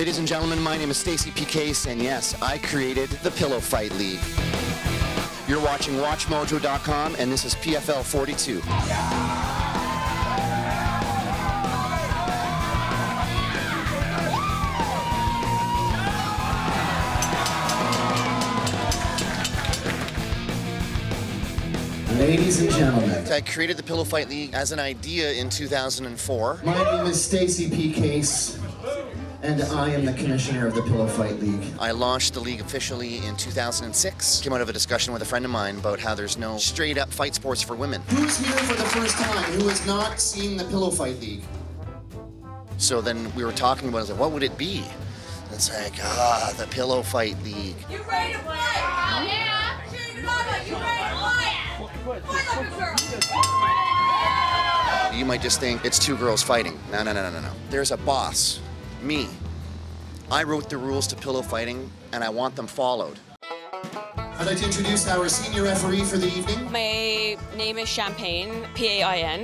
Ladies and gentlemen, my name is Stacy P. Case, and yes, I created the Pillow Fight League. You're watching WatchMojo.com, and this is PFL 42. Ladies and gentlemen, I created the Pillow Fight League as an idea in 2004. my name is Stacy P. Case, and I am the commissioner of the Pillow Fight League. I launched the league officially in 2006. Came out of a discussion with a friend of mine about how there's no straight up fight sports for women. Who's here for the first time who has not seen the Pillow Fight League? So then we were talking about it, like, what would it be? It's like, ah, the Pillow Fight League. You ready to fight? Yeah. Cheering it on, you ready to fight? Fight like a girl. You might just think it's two girls fighting. No, no, no, no, no, no. There's a boss, me. I wrote the rules to pillow fighting, and I want them followed. I'd like to introduce our senior referee for the evening. My name is Champagne, P A I N.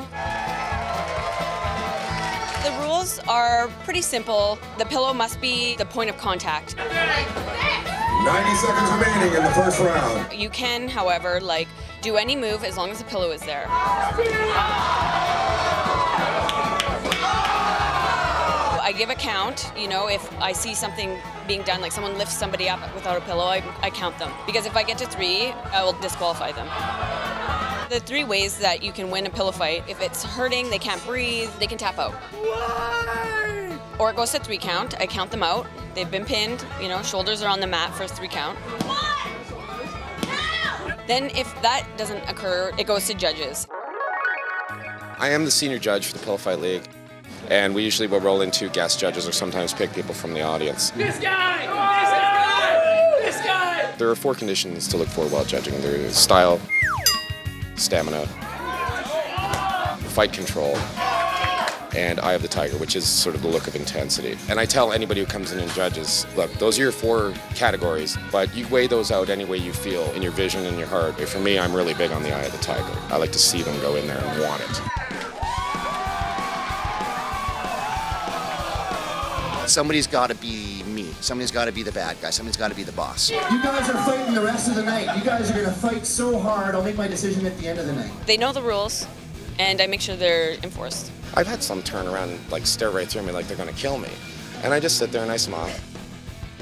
The rules are pretty simple. The pillow must be the point of contact. 90 seconds remaining in the first round. You can, however, like do any move as long as the pillow is there. Give a count, you know, if I see something being done, like someone lifts somebody up without a pillow, I, I count them. Because if I get to three, I will disqualify them. The three ways that you can win a pillow fight if it's hurting, they can't breathe, they can tap out. Why? Or it goes to three count. I count them out. They've been pinned, you know, shoulders are on the mat for a three count. Then, if that doesn't occur, it goes to judges. I am the senior judge for the Pillow Fight League, and we usually will roll in two guest judges or sometimes pick people from the audience. This guy! This guy! This guy! There are four conditions to look for while judging. There is style, stamina, fight control, and Eye of the Tiger, which is sort of the look of intensity. And I tell anybody who comes in and judges, look, those are your four categories, but you weigh those out any way you feel in your vision and your heart. For me, I'm really big on the Eye of the Tiger. I like to see them go in there and want it. Somebody's got to be me. Somebody's got to be the bad guy. Somebody's got to be the boss. You guys are fighting the rest of the night. You guys are going to fight so hard, I'll make my decision at the end of the night. They know the rules, and I make sure they're enforced. I've had some turn around and like stare right through me like they're gonna kill me. And I just sit there and I smile.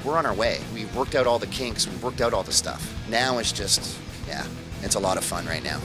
We're on our way. We've worked out all the kinks. We've worked out all the stuff. Now it's just, yeah, it's a lot of fun right now.